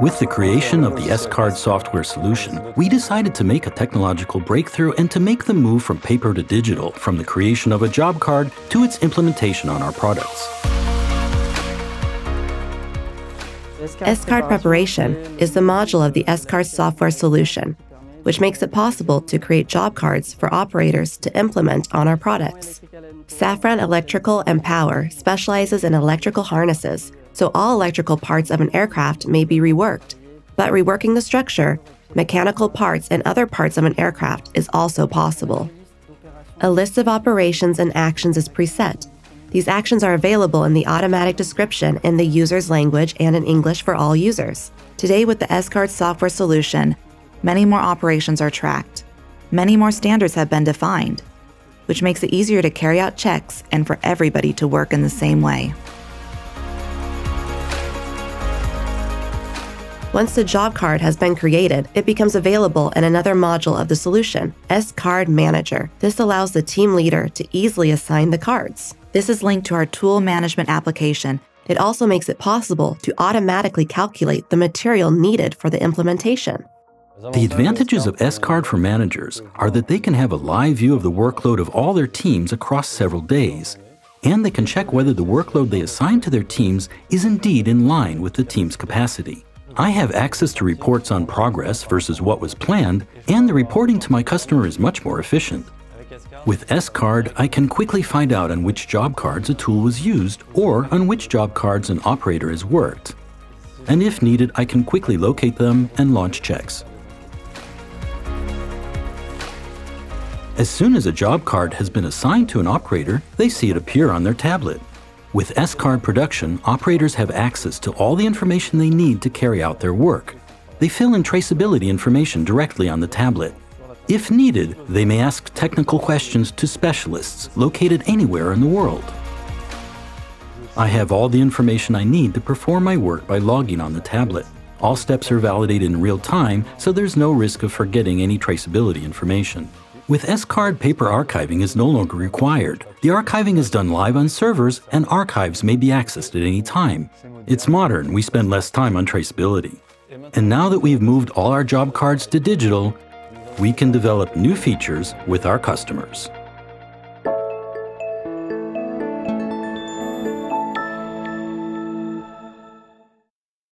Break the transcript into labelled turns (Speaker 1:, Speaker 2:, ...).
Speaker 1: With the creation of the S-Card software solution, we decided to make a technological breakthrough and to make the move from paper to digital, from the creation of a job card to its implementation on our products.
Speaker 2: S-Card Preparation is the module of the S-Card software solution, which makes it possible to create job cards for operators to implement on our products. Safran Electrical and Power specializes in electrical harnesses so all electrical parts of an aircraft may be reworked. But reworking the structure, mechanical parts, and other parts of an aircraft is also possible. A list of operations and actions is preset. These actions are available in the automatic description in the user's language and in English for all users.
Speaker 3: Today, with the S-Card software solution, many more operations are tracked. Many more standards have been defined, which makes it easier to carry out checks and for everybody to work in the same way.
Speaker 2: Once the job card has been created, it becomes available in another module of the solution, S-Card Manager. This allows the team leader to easily assign the cards.
Speaker 3: This is linked to our tool management application.
Speaker 2: It also makes it possible to automatically calculate the material needed for the implementation.
Speaker 1: The advantages of S-Card for managers are that they can have a live view of the workload of all their teams across several days, and they can check whether the workload they assign to their teams is indeed in line with the team's capacity. I have access to reports on progress versus what was planned, and the reporting to my customer is much more efficient. With S-Card, I can quickly find out on which job cards a tool was used or on which job cards an operator has worked. And if needed, I can quickly locate them and launch checks. As soon as a job card has been assigned to an operator, they see it appear on their tablet. With S-Card production, operators have access to all the information they need to carry out their work. They fill in traceability information directly on the tablet. If needed, they may ask technical questions to specialists located anywhere in the world. I have all the information I need to perform my work by logging on the tablet. All steps are validated in real time, so there's no risk of forgetting any traceability information. With S-Card, paper archiving is no longer required. The archiving is done live on servers, and archives may be accessed at any time. It's modern, we spend less time on traceability. And now that we've moved all our job cards to digital, we can develop new features with our customers.